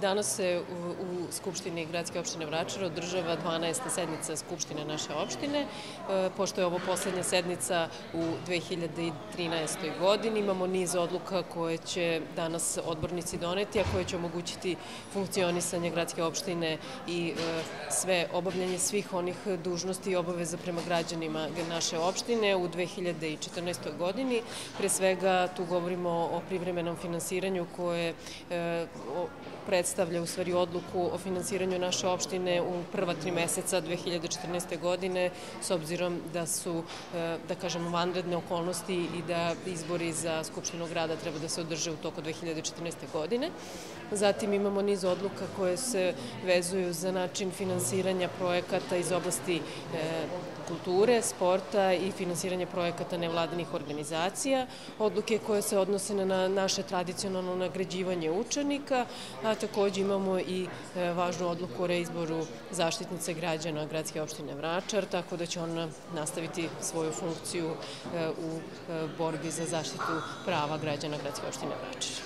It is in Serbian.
Danas se u, Skupštini Gradske opštine Vračar održava 12. sednica Skupštine naše opštine. E, pošto je ovo poslednja sednica u 2013. godini, imamo niz odluka koje će danas odbornici doneti, a koje će omogućiti funkcionisanje Gradske opštine i e, sve obavljanje svih onih dužnosti i obaveza prema građanima naše opštine u 2014. godini. Pre svega tu govorimo o privremenom finansiranju koje e, predstavlja u stvari odluku o finansiranju naše opštine u prva tri meseca 2014. godine, s obzirom da su, e, da kažemo, vanredne okolnosti i da izbori za Skupštinu grada treba da se održe u toku 2014. godine. Zatim imamo niz odluka koje se vezuju za način finansiranja projekata iz oblasti e, kulture, sporta i finansiranja projekata nevladinih organizacija, odluke koje se odnose na naše tradicionalno nagrađivanje učenika, a takođe imamo i e, važnu odluku o reizboru zaštitnice građana Gradske opštine Vračar, tako da će ona nastaviti svoju funkciju e, u borbi za zaštitu prava građana Gradske opštine Vračar.